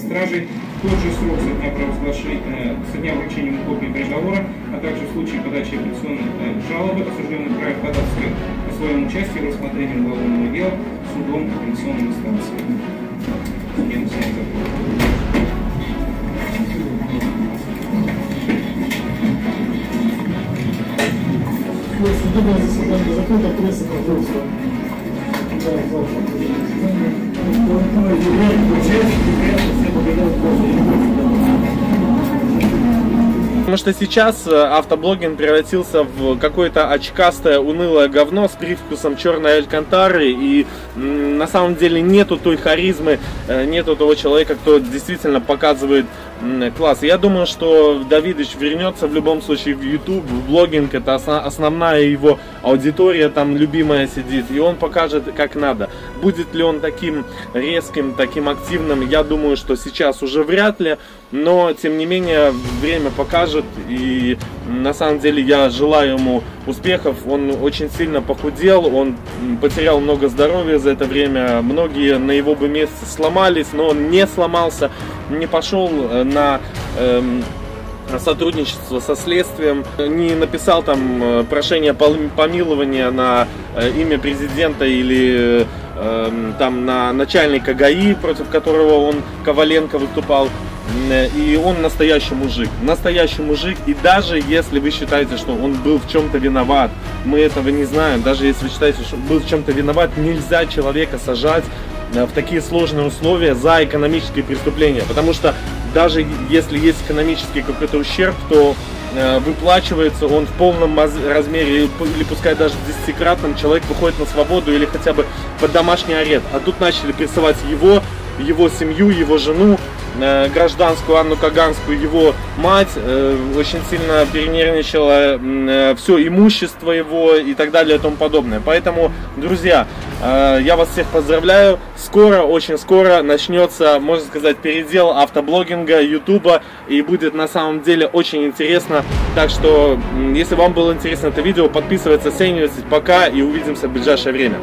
стражей тот же срок со дня провозглашения, дня вручения копии приговора, а также в случае подачи апелляционной э, жалобы осужденный вправе податься о своем участии в рассмотрении уголовного дела судом апелляционной инстанции. Судебный закон. Судебное заседание закрыто, пресса, пожалуйста. Да, завтра. Потому что сейчас э, автоблогинг превратился в какое-то очкастое, унылое говно с привкусом черной алькантары. И на самом деле нету той харизмы, э, нету того человека, кто действительно показывает класс. Я думаю, что Давидыч вернется в любом случае в YouTube, в блогинг. Это осно- основная его аудитория, там любимая сидит. И он покажет, как надо. Будет ли он таким резким, таким активным, я думаю, что сейчас уже вряд ли. Но, тем не менее, время покажет. И на самом деле я желаю ему успехов. Он очень сильно похудел, он потерял много здоровья за это время. Многие на его бы месте сломались, но он не сломался, не пошел э, на эм, сотрудничество со следствием, не написал там э, прошение помилования на э, имя президента или э, там на начальника ГАИ, против которого он Коваленко выступал. М, И он настоящий мужик, настоящий мужик. И даже если вы считаете, что он был в чем-то виноват, мы этого не знаем. Даже если вы считаете, что был в чем-то виноват, нельзя человека сажать э, в такие сложные условия за экономические преступления. Потому что даже если есть экономический какой-то ущерб, то э, выплачивается он в полном размере или, пускай даже десятикратном человек выходит на свободу или хотя бы под домашний арест. А тут начали прессовать его, его семью, его жену, э, гражданскую Анну Каганскую, его мать, э, очень сильно перенервничала все имущество его и так далее и тому подобное. Поэтому, друзья, я вас всех поздравляю. Скоро, очень скоро начнется, можно сказать, передел автоблогинга, ютуба и будет на самом деле очень интересно. Так что, если вам было интересно это видео, подписывайтесь, оценивайте. Пока и увидимся в ближайшее время.